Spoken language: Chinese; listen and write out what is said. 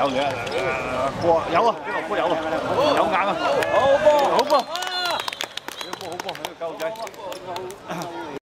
有嘅，過有啊，呢個波有啊，有眼啊，好波，好波，呢波好波，呢個鳩仔。